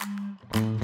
Música